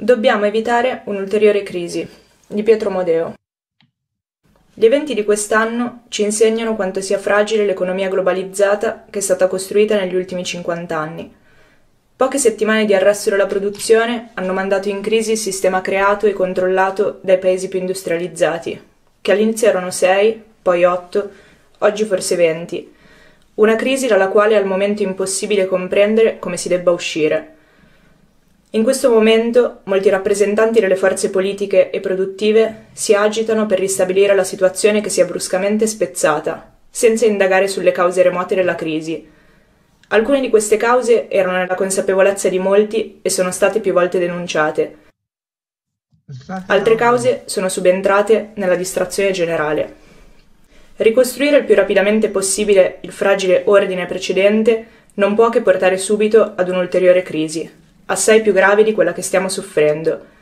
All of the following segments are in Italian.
Dobbiamo evitare un'ulteriore crisi. Di Pietro Modeo. Gli eventi di quest'anno ci insegnano quanto sia fragile l'economia globalizzata che è stata costruita negli ultimi 50 anni. Poche settimane di arresto della produzione hanno mandato in crisi il sistema creato e controllato dai paesi più industrializzati, che all'inizio erano 6, poi 8, oggi forse 20. Una crisi dalla quale è al momento impossibile comprendere come si debba uscire. In questo momento molti rappresentanti delle forze politiche e produttive si agitano per ristabilire la situazione che si è bruscamente spezzata, senza indagare sulle cause remote della crisi. Alcune di queste cause erano nella consapevolezza di molti e sono state più volte denunciate. Altre cause sono subentrate nella distrazione generale. Ricostruire il più rapidamente possibile il fragile ordine precedente non può che portare subito ad un'ulteriore crisi, assai più grave di quella che stiamo soffrendo.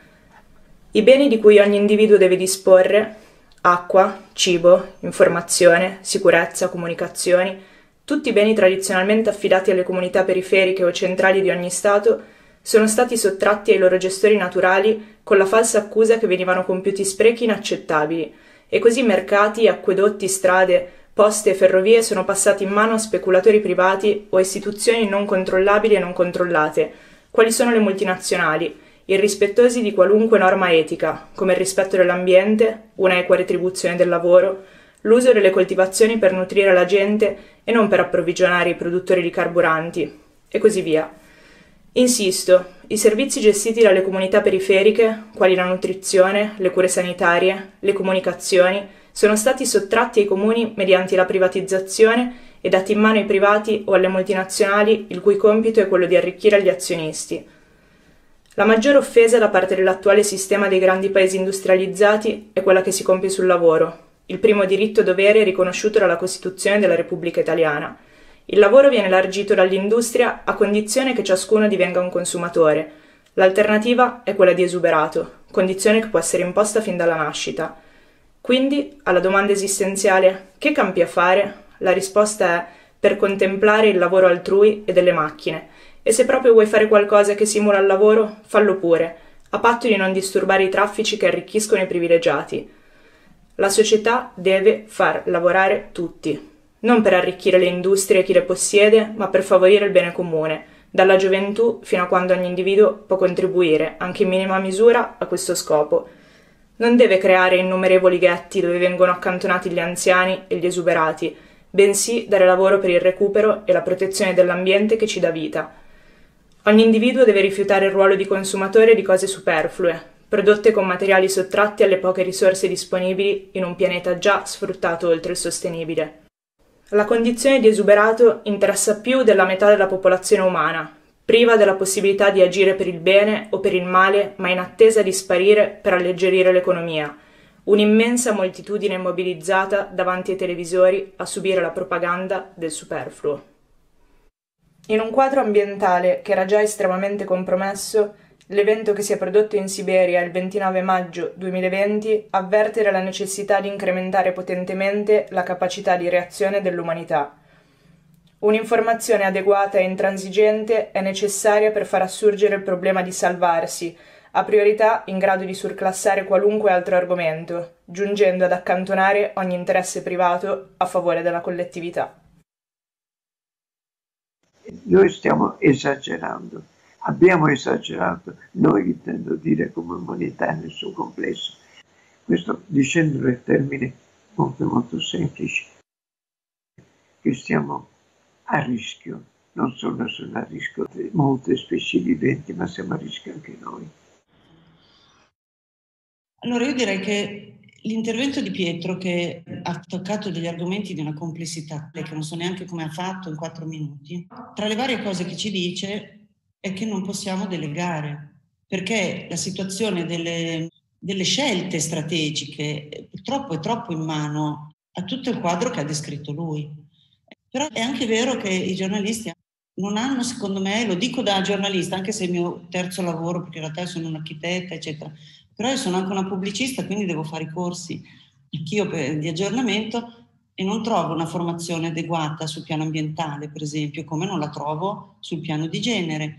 I beni di cui ogni individuo deve disporre, acqua, cibo, informazione, sicurezza, comunicazioni, tutti i beni tradizionalmente affidati alle comunità periferiche o centrali di ogni Stato, sono stati sottratti ai loro gestori naturali con la falsa accusa che venivano compiuti sprechi inaccettabili, e così mercati, acquedotti, strade, poste e ferrovie sono passati in mano a speculatori privati o istituzioni non controllabili e non controllate, quali sono le multinazionali, irrispettosi di qualunque norma etica, come il rispetto dell'ambiente, una equa retribuzione del lavoro, l'uso delle coltivazioni per nutrire la gente e non per approvvigionare i produttori di carburanti, e così via. Insisto, i servizi gestiti dalle comunità periferiche, quali la nutrizione, le cure sanitarie, le comunicazioni, sono stati sottratti ai comuni mediante la privatizzazione e dati in mano ai privati o alle multinazionali il cui compito è quello di arricchire gli azionisti. La maggiore offesa da parte dell'attuale sistema dei grandi paesi industrializzati è quella che si compie sul lavoro, il primo diritto dovere riconosciuto dalla Costituzione della Repubblica Italiana. Il lavoro viene largito dall'industria a condizione che ciascuno divenga un consumatore. L'alternativa è quella di esuberato, condizione che può essere imposta fin dalla nascita. Quindi, alla domanda esistenziale che campi a fare, la risposta è per contemplare il lavoro altrui e delle macchine. E se proprio vuoi fare qualcosa che simula il lavoro, fallo pure, a patto di non disturbare i traffici che arricchiscono i privilegiati. La società deve far lavorare tutti, non per arricchire le industrie e chi le possiede, ma per favorire il bene comune, dalla gioventù fino a quando ogni individuo può contribuire, anche in minima misura, a questo scopo. Non deve creare innumerevoli ghetti dove vengono accantonati gli anziani e gli esuberati, bensì dare lavoro per il recupero e la protezione dell'ambiente che ci dà vita. Ogni individuo deve rifiutare il ruolo di consumatore di cose superflue, prodotte con materiali sottratti alle poche risorse disponibili in un pianeta già sfruttato oltre il sostenibile. La condizione di esuberato interessa più della metà della popolazione umana, priva della possibilità di agire per il bene o per il male, ma in attesa di sparire per alleggerire l'economia, un'immensa moltitudine mobilizzata davanti ai televisori a subire la propaganda del superfluo. In un quadro ambientale che era già estremamente compromesso, l'evento che si è prodotto in Siberia il 29 maggio 2020 avverte della necessità di incrementare potentemente la capacità di reazione dell'umanità. Un'informazione adeguata e intransigente è necessaria per far assurgere il problema di salvarsi, ha priorità in grado di surclassare qualunque altro argomento, giungendo ad accantonare ogni interesse privato a favore della collettività. Noi stiamo esagerando, abbiamo esagerato, noi intendo dire come umanità nel suo complesso. Questo dicendo in termini molto molto semplici, che stiamo a rischio, non solo sono a rischio molte specie viventi, ma siamo a rischio anche noi. Allora io direi che l'intervento di Pietro che ha toccato degli argomenti di una complessità che non so neanche come ha fatto in quattro minuti, tra le varie cose che ci dice è che non possiamo delegare, perché la situazione delle, delle scelte strategiche purtroppo è troppo in mano a tutto il quadro che ha descritto lui. Però è anche vero che i giornalisti non hanno, secondo me, lo dico da giornalista, anche se è il mio terzo lavoro, perché in realtà sono un'architetta, eccetera, però io sono anche una pubblicista, quindi devo fare i corsi anch'io per, di aggiornamento e non trovo una formazione adeguata sul piano ambientale, per esempio, come non la trovo sul piano di genere.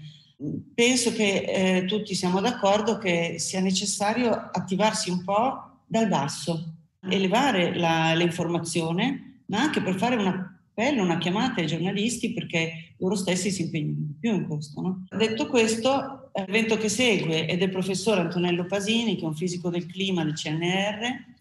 penso che eh, tutti siamo d'accordo che sia necessario attivarsi un po' dal basso, elevare la, l'informazione, ma anche per fare appello, una chiamata ai giornalisti perché loro stessi si impegnino di più in questo. No? Detto questo, l'evento che segue è del professore Antonello Pasini, che è un fisico del clima del CNR,